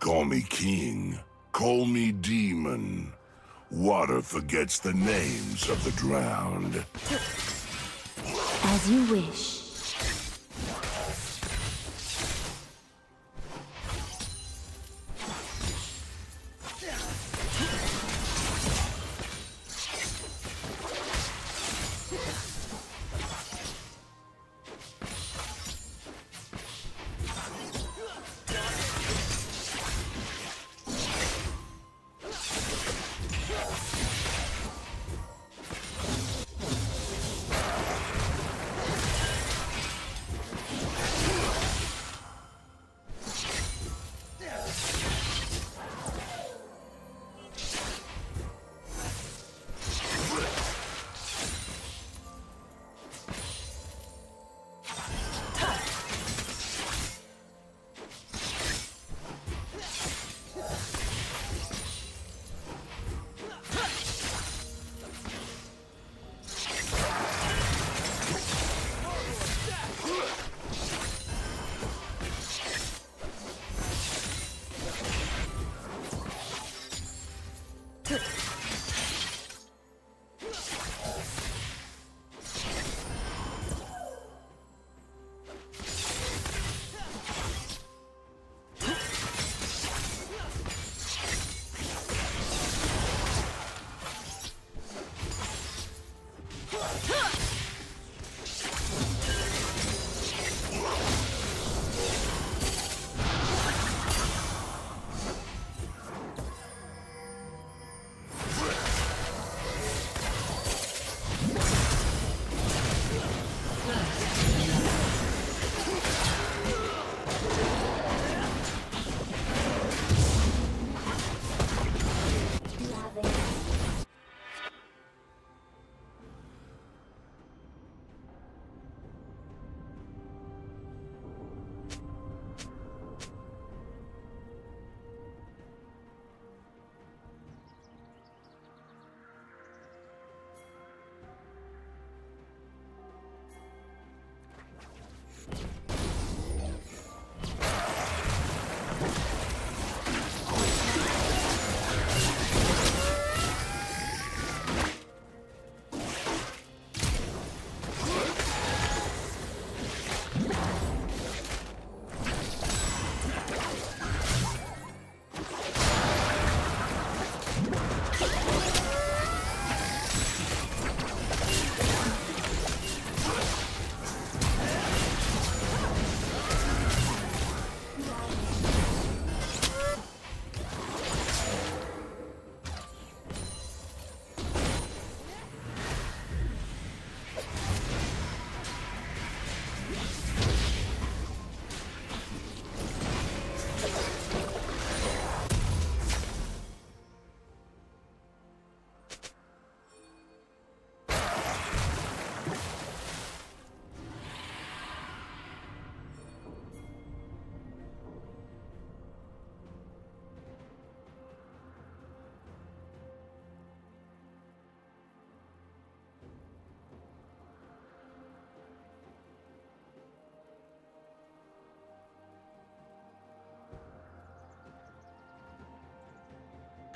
Call me king. Call me demon. Water forgets the names of the drowned. As you wish.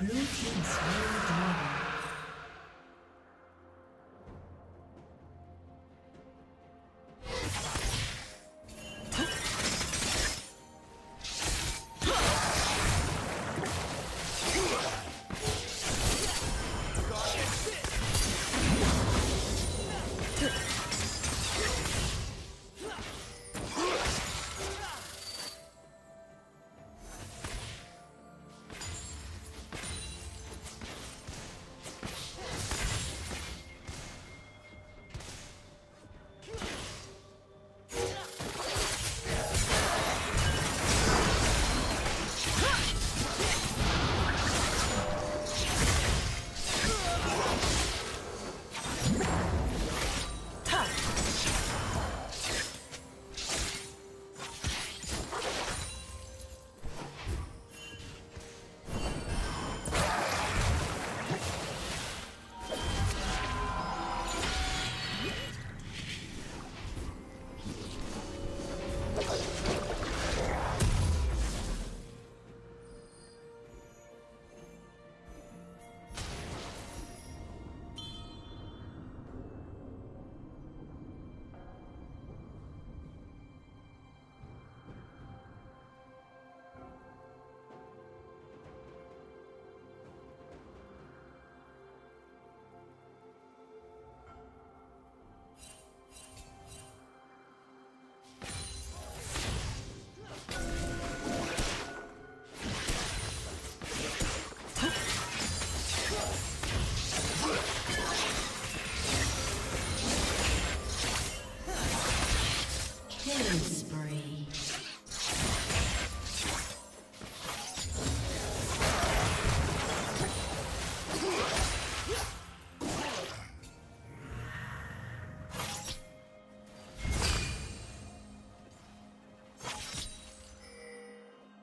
Blue team slain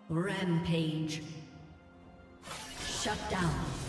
Rampage. Shut down.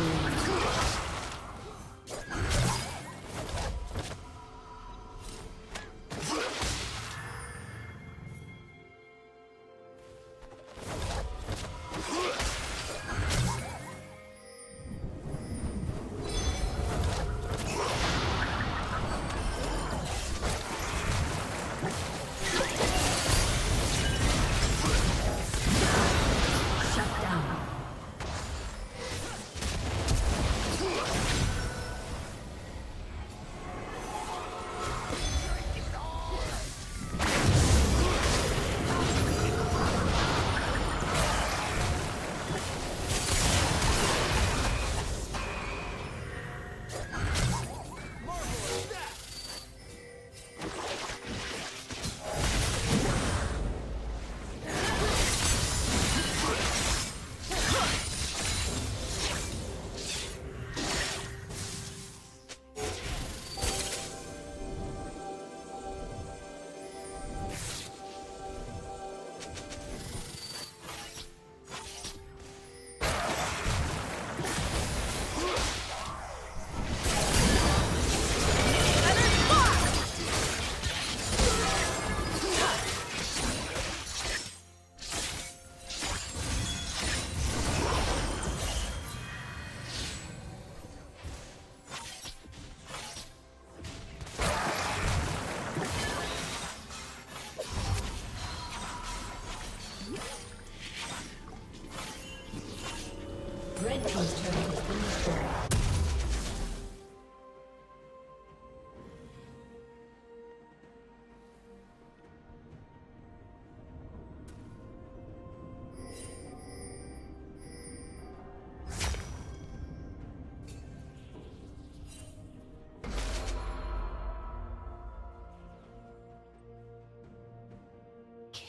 Mm-hmm.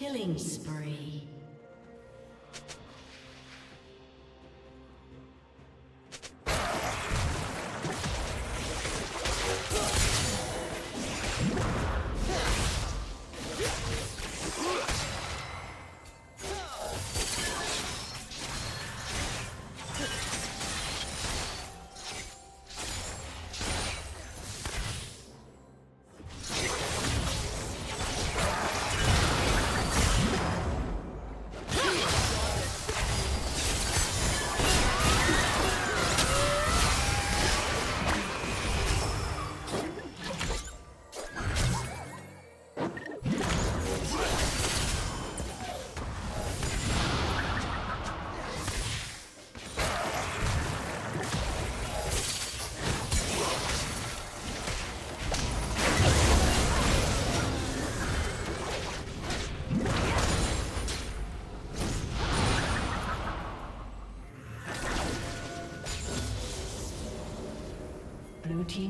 Killing spree.